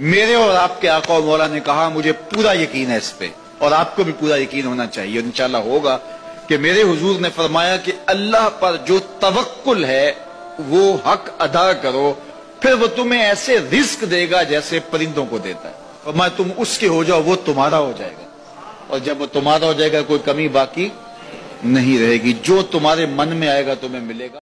मेरे और आपके आका और मौला ने कहा, मुझे पूरा यकीन है इस पे, और आपको भी पूरा यकीन होना चाहिए। इंशाला होगा कि मेरे हुजूर ने फरमाया कि अल्लाह पर जो तवक्ल है, वो हक अदा करो, फिर वो तुम्हें ऐसे रिस्क देगा जैसे परिंदों को देता है। और मैं तुम उसके हो जाओ, वो तुम्हारा हो जाएगा। और जब वो तुम्हारा हो जाएगा, कोई कमी बाकी नहीं रहेगी। जो तुम्हारे मन में आएगा, तुम्हें मिलेगा।